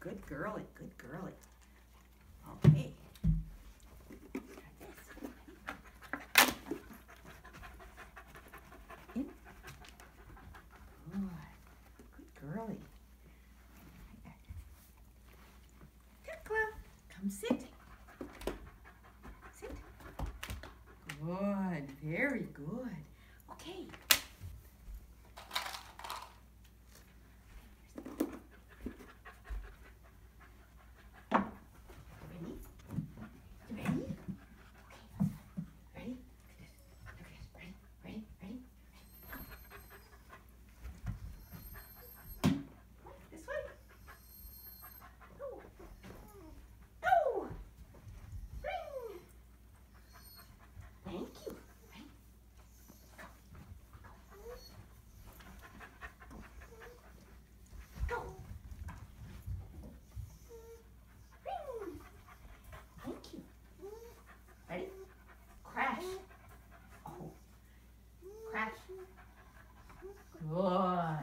Good girly, good girly. Okay. In. Good. Good girly. Tekla, come sit. Sit. Good, very good. Okay. Boa.